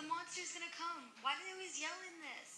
The monster's gonna come. Why do they always yell in this?